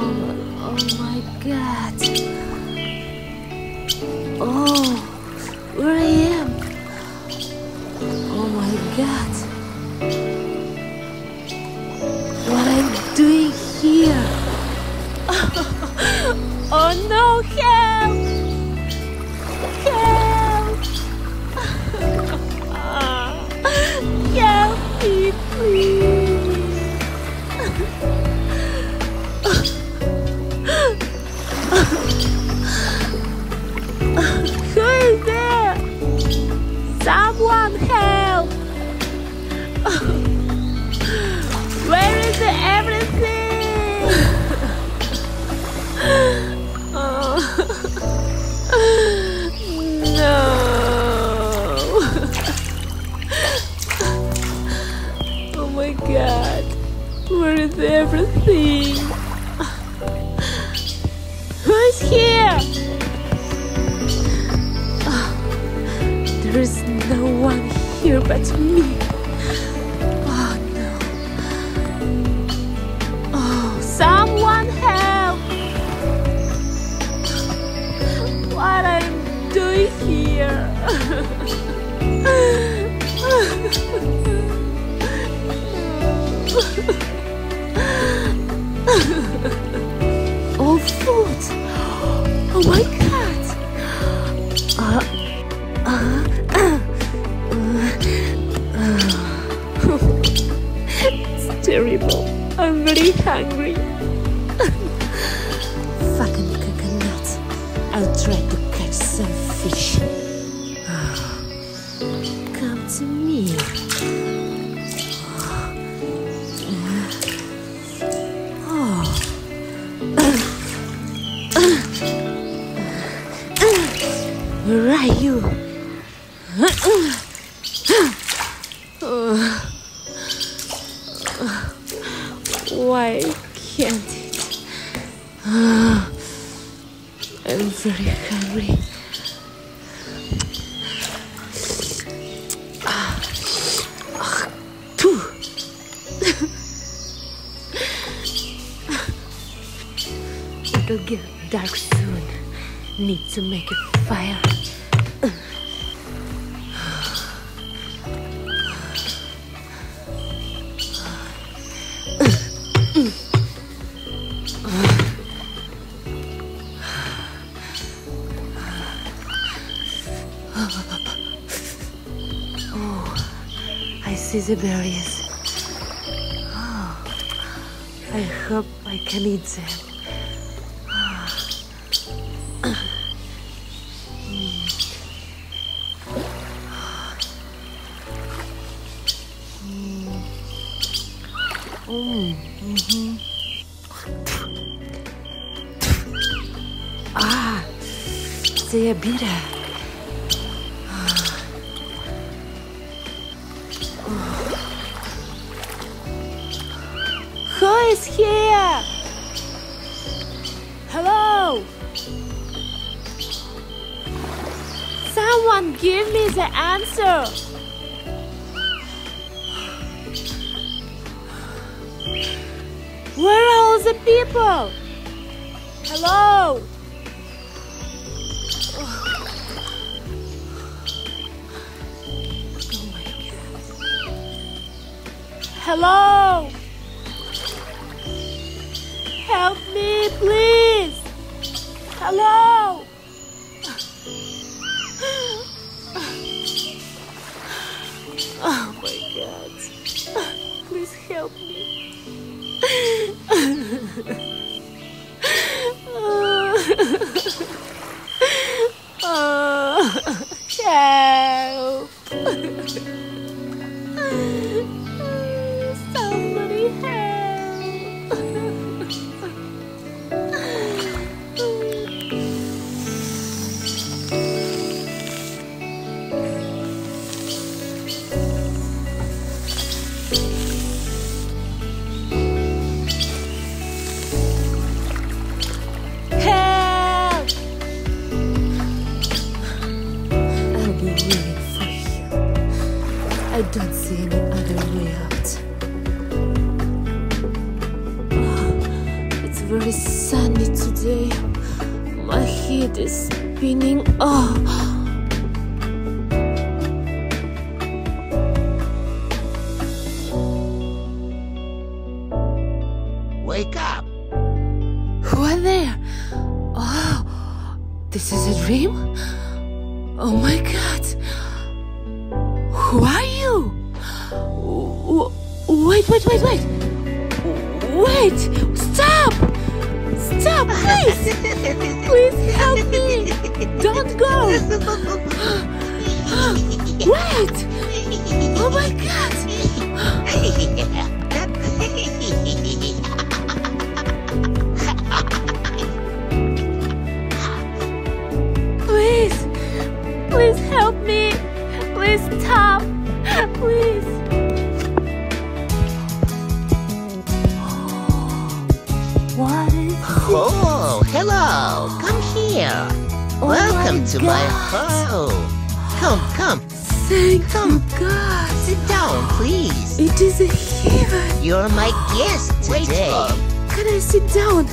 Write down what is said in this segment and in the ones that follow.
Oh, oh my god. Everything? Who's here? There is no one here but me. Oh no. Oh, someone help! What I'm doing here? Very hungry. Fucking coconut. I'll try to catch some fish. Come to me. Where are you? Why can't? I'm very hungry. It'll get dark soon. Need to make a fire. I see berries. Oh, I hope I can eat them. Mm, mhm. Ah, they are bitter. Who is here? Hello? Someone give me the answer. Where are all the people? Hello? Oh. Hello? Help me, please. Hello. Oh my God. Please help me. Don't see any other way out. Oh, it's very sunny today. My head is spinning. Oh. Wake up! Who are there? Oh, this is a dream? Oh my god. Who are you? Wait, wait, wait, wait. Wait! Stop! Stop, please! Please help me! Don't go! Wait! Oh my god! Oh, hello! Come here! Oh Welcome to my home! Come, come, Thank Come. God! sit down, please! It is a heaven! You're my guest today! Can I sit down?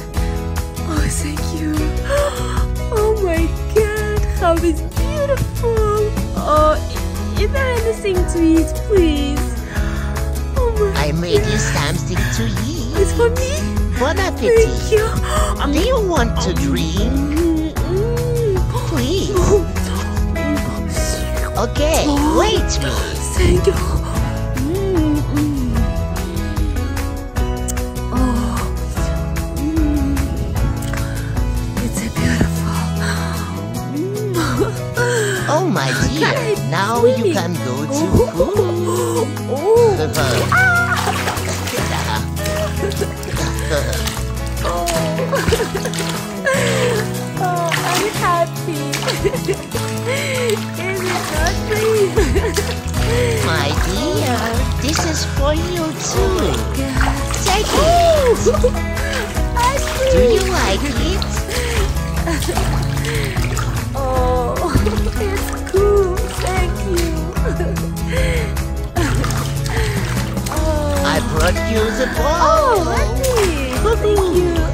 Oh, thank you. Oh my God, how is beautiful. Oh, is there anything to eat, please? Oh my I made you something to eat! It's for me? Bon Thank appetit! you. Do you want to drink? Mm, mm. Please! Oh, Okay, wait me! Thank you. Mm. Oh, mm. it's beautiful. Oh my dear, now you can go to pool! Oh, oh, I'm happy. Is it not dream? My dear, this is for you too! Take it! Oh, Do you like it? Oh, it's cool. Thank you. oh, I brought you the ball! oh, loving you.